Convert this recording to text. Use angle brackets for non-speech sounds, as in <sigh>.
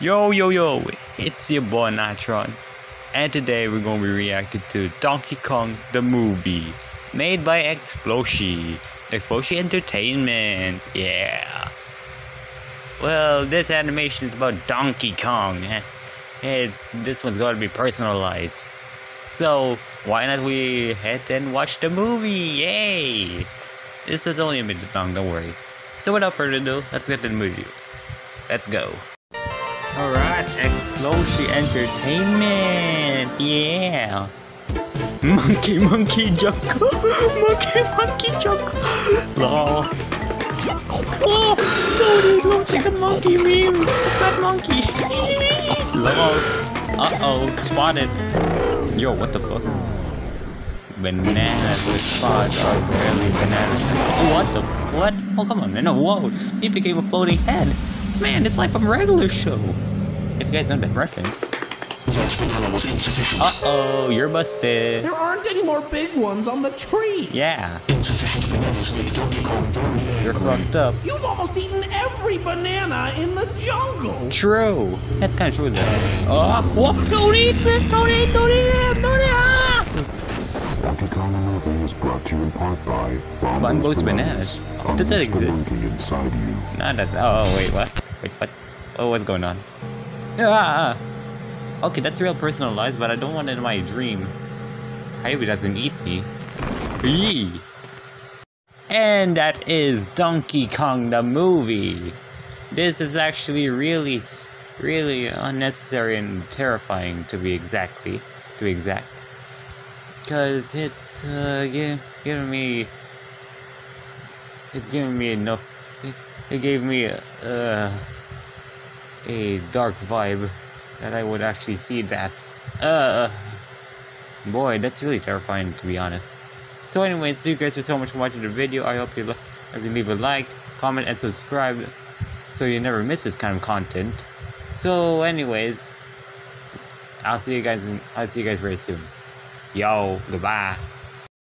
Yo, yo, yo, it's your boy Nitron, and today we're gonna be reacting to Donkey Kong the movie, made by Exploshi, Exploshi Entertainment, yeah. Well, this animation is about Donkey Kong. eh? It's this one's gotta be personalized. So why not we head and watch the movie? Yay! This is only a minute long, don't worry. So without further ado, let's get to the movie. Let's go. Alright, Explosion Entertainment! Yeah! Monkey Monkey Jungle! <laughs> monkey Monkey Jungle! Lol! Oh! Tony looks like the monkey meme! That monkey! <laughs> Lol! Uh oh, spotted! Yo, what the fuck? Bananas with spots are barely bananas. What the? What? Oh, come on, man. Whoa. He became a floating head. Man, it's like from regular show. If you guys know that reference. That banana was insufficient. Uh oh, you're busted. There aren't any more big ones on the tree. Yeah, Insufficient bananas make Donkey Kong very you're fucked up. You've almost eaten every banana in the jungle. True. That's kind of true, though. Oh, what? Don't eat me! Don't eat! Don't eat him! Don't eat! Ah! Donkey Kong the movie is brought to you in part by Bongo's Bananas. Does that exist? monkey inside you. Nah, that. Oh, wait, what? Wait, what? Oh, what's going on? Ah! Okay, that's real personalized, but I don't want it in my dream. I hope it doesn't eat me. Yee! And that is Donkey Kong the movie. This is actually really, really unnecessary and terrifying to be exactly, to be exact. Because it's uh, giving me, it's giving me enough. It, gave me a, uh, a dark vibe that I would actually see that. Uh, boy, that's really terrifying to be honest. So anyways, thank you guys so much for watching the video. I hope you, hope you leave a like, comment, and subscribe so you never miss this kind of content. So anyways, I'll see you guys. In, I'll see you guys very soon. Yo, goodbye.